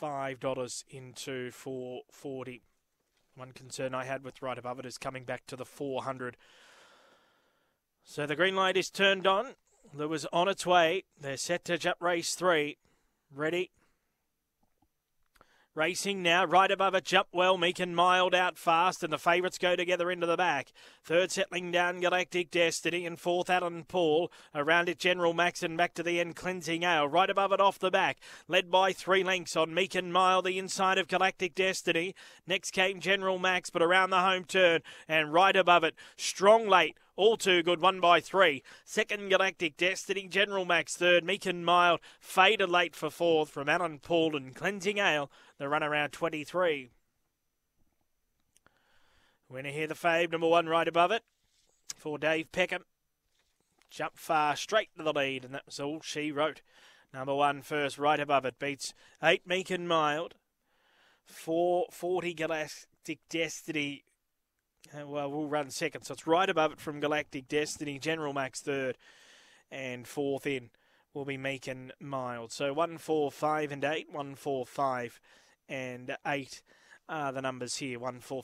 $5 into 440 One concern I had with right above it is coming back to the 400 So the green light is turned on. Lewis on its way. They're set to jump race three. Ready, Racing now, right above it, jump well, meek and mild out fast, and the favourites go together into the back. Third settling down, Galactic Destiny, and fourth, Alan Paul. Around it, General Max, and back to the end, Cleansing Ale. Right above it, off the back, led by three lengths on Meek and Mild, the inside of Galactic Destiny. Next came General Max, but around the home turn, and right above it, Strong Late. All too good, one by three. Second, Galactic Destiny. General Max third. Meek and Mild. Faded late for fourth from Alan Paul and Cleansing Ale. The run around 23. Winner here, the fave, number one right above it for Dave Peckham. Jump far straight to the lead, and that was all she wrote. Number one first, right above it, beats eight Meek and Mild. 440 Galactic Destiny Uh, well, we'll run second. So it's right above it from Galactic Destiny, General Max third, and fourth in will be Meek and Mild. So one, four, five, and eight. One, four, five, and eight are the numbers here. One, four,